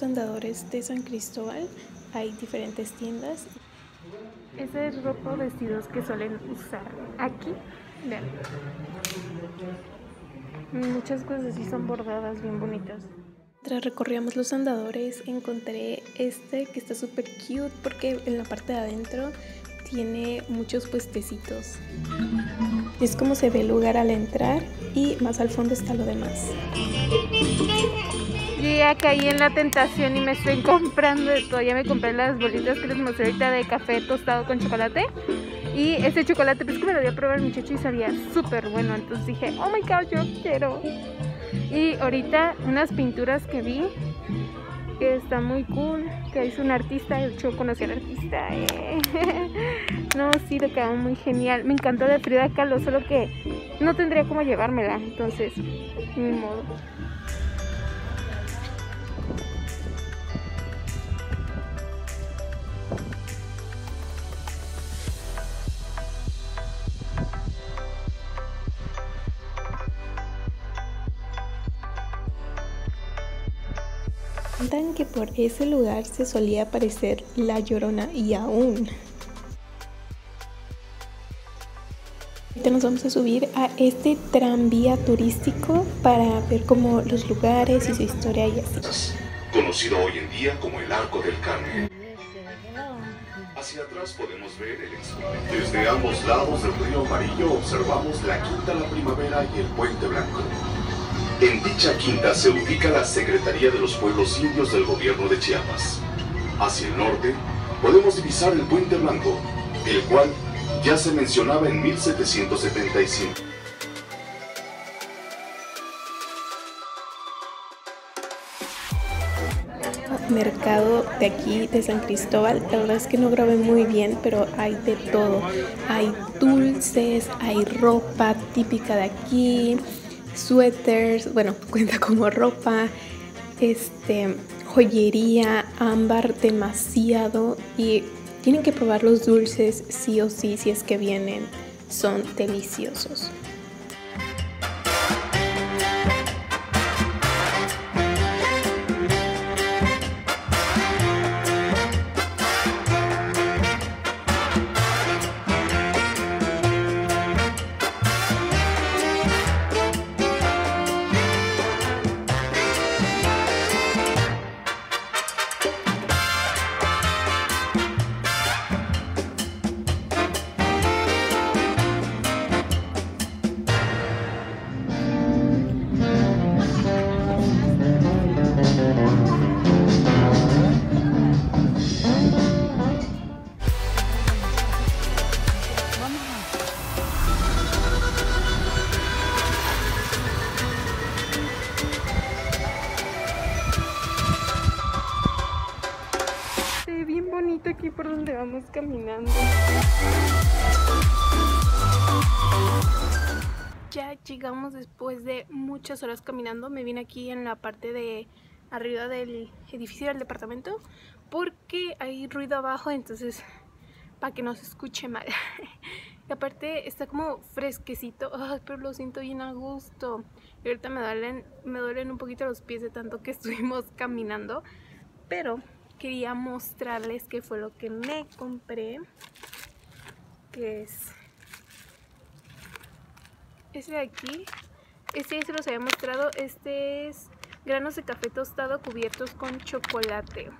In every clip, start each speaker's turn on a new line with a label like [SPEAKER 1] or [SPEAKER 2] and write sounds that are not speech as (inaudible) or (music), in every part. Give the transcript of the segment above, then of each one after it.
[SPEAKER 1] los andadores de San Cristóbal. Hay diferentes tiendas. Esa es ropa o vestidos que suelen usar aquí. Vean. Muchas cosas así son bordadas, bien bonitas. Mientras recorríamos los andadores encontré este que está súper cute porque en la parte de adentro tiene muchos puestecitos. Es como se ve el lugar al entrar y más al fondo está lo demás. Yo ya caí en la tentación y me estoy (laughs) comprando todo. Ya me compré las bolitas que les mostré ahorita de café tostado con chocolate. Y ese chocolate, pues que me lo dio a probar muchacho y sabía súper bueno. Entonces dije, oh my god, yo quiero. Y ahorita unas pinturas que vi que está muy cool, que es un artista, hecho conocí al artista. Eh. (laughs) no, sí, le quedó muy genial. Me encantó de Frida Kahlo, solo que no tendría cómo llevármela, entonces, ni modo. Cuentan que por ese lugar se solía aparecer la llorona y aún. Ahorita nos vamos a subir a este tranvía turístico para ver como los lugares y su historia y así.
[SPEAKER 2] Conocido hoy en día como el Arco del Carmen. Hacia atrás podemos ver el exponente. Desde ambos lados del río Amarillo observamos la Quinta La Primavera y el Puente Blanco. En dicha quinta se ubica la Secretaría de los Pueblos Indios del Gobierno de Chiapas. Hacia el norte podemos divisar el Puente Blanco, el cual ya se mencionaba en 1775.
[SPEAKER 1] mercado de aquí de San Cristóbal. La verdad es que no grabé muy bien, pero hay de todo. Hay dulces, hay ropa típica de aquí, suéteres, bueno, (laughs) cuenta como ropa, este, joyería, ámbar demasiado y tienen que probar los dulces sí o sí si es que vienen, son deliciosos. Por donde vamos caminando. Ya llegamos después de muchas horas caminando. Me vine aquí en la parte de arriba del edificio del departamento porque hay ruido abajo, entonces para que no se escuche mal. (laughs) y aparte está como fresquecito, pero lo siento bien a gusto. Y ahorita me duelen, me duelen un poquito los pies de tanto que (laughs) estuvimos caminando, pero quería mostrarles qué fue lo que me compré que es este de aquí. Este ya se los había mostrado. Este es granos de café tostado cubiertos con chocolate.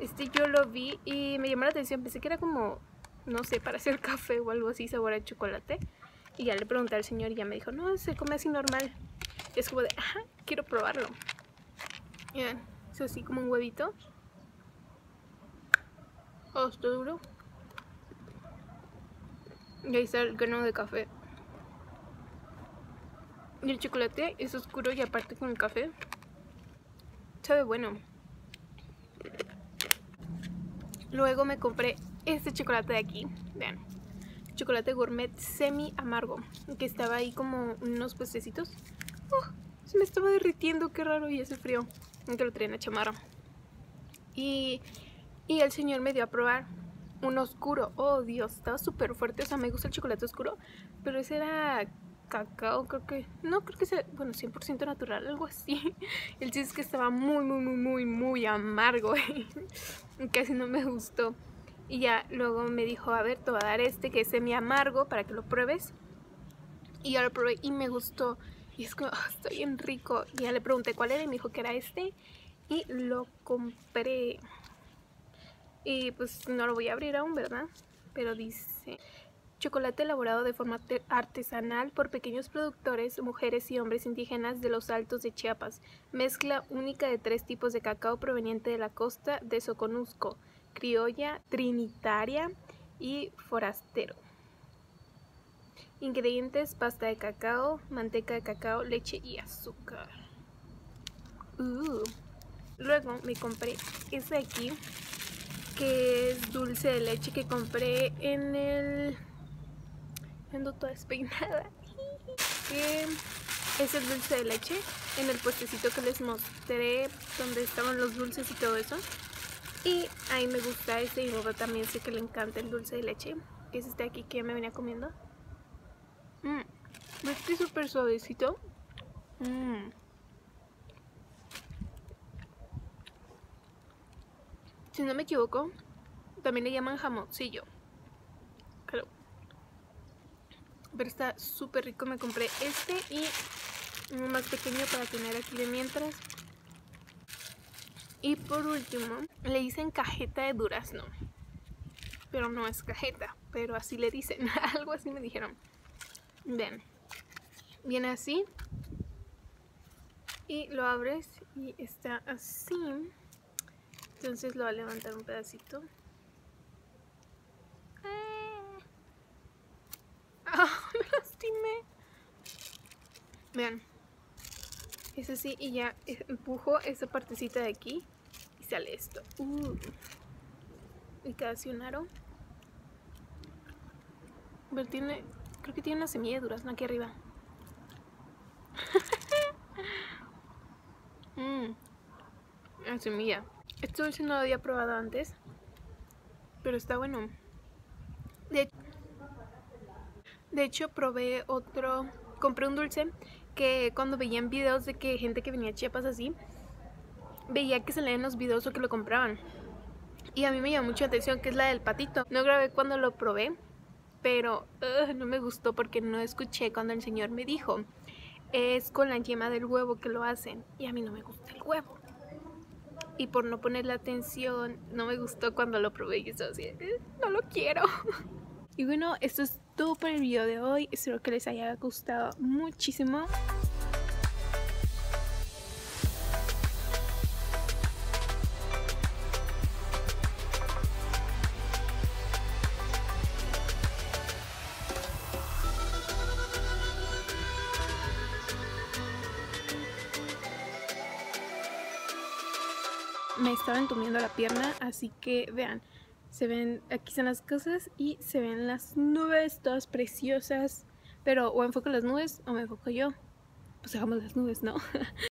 [SPEAKER 1] Este yo lo vi y me llamó la atención. Pensé que era como no sé para hacer café o algo así sabor a chocolate. Y ya le pregunté al señor y ya me dijo no se come así normal es como de ajá quiero probarlo Miren es así como un huevito. Oh, está duro. Y ahí está el grano de café. Y el chocolate es oscuro y aparte con el café. Sabe bueno. Luego me compré este chocolate de aquí. Vean. Chocolate gourmet semi amargo. Que estaba ahí como unos puestecitos. Oh, se me estaba derritiendo, qué raro y hace frío que lo traía en la chamarra. Y, y el señor me dio a probar un oscuro. Oh, Dios, estaba súper fuerte. O sea, me gusta el chocolate oscuro, pero ese era cacao, creo que, no creo que sea, bueno, 100% natural, algo así. (laughs) El chiste es que estaba muy, muy, muy, muy, muy amargo. (laughs) Casi no me gustó. Y ya luego me dijo, a ver, te voy a dar este que es semi amargo para que lo pruebes. Y yo lo probé y me gustó. Y es como, está bien rico. Y ya le pregunté cuál era y me dijo que era este. Y lo compré. Y pues no lo voy a abrir aún, ¿verdad? Pero dice... Chocolate elaborado de forma artesanal por pequeños productores, mujeres y hombres indígenas de los Altos de Chiapas. Mezcla única de tres tipos de cacao proveniente de la costa de Soconusco, criolla, trinitaria y forastero. Ingredientes, pasta de cacao, manteca de cacao, leche y azúcar. Uh. Luego me compré este aquí, que es dulce de leche que compré en el ando toda despeinada. (laughs) que es dulce de leche en el puestecito que les mostré donde estaban los dulces y todo eso. Y ahí me gusta este y luego también sé que le encanta el dulce de leche, que es este aquí que me venía comiendo. Mmm, este súper suavecito. Mmm. Si no me equivoco, también le llaman jamoncillo pero está súper rico. Me compré este y uno más pequeño para tener aquí de mientras. Y por último, le dicen cajeta de durazno. Pero no es cajeta, pero así le dicen. (laughs) Algo así me dijeron. Ven, viene así. Y lo abres y está así. Entonces lo va a levantar un pedacito. (laughs) (laughs) Vean. Es así y ya empujo esa partecita de aquí y sale esto. Uh. Y casi un aro. Pero tiene, creo que tiene una semilla de durazno aquí arriba. (laughs) mmm, una semilla. Esto dulce no lo había probado antes, pero está bueno. De, de hecho, probé otro, compré un dulce que cuando veían videos de que gente que venía a Chiapas así, veía que se leen los videos o que lo compraban. Y a mí me llamó mucha atención que es la del patito. No grabé cuando lo probé, pero no me gustó porque no escuché cuando el señor me dijo. Es con la yema del huevo que lo hacen y a mí no me gusta el huevo. Y por no ponerle atención, no me gustó cuando lo probé y eso así, no lo quiero. (laughs) Y bueno, esto es todo por el video de hoy. Espero que les haya gustado muchísimo. Me estaba entumiendo la pierna, así que vean, se ven, aquí están las cosas y se ven las nubes todas preciosas. Pero o enfoco las nubes o me enfoco yo. Pues dejamos las nubes, ¿no? (laughs)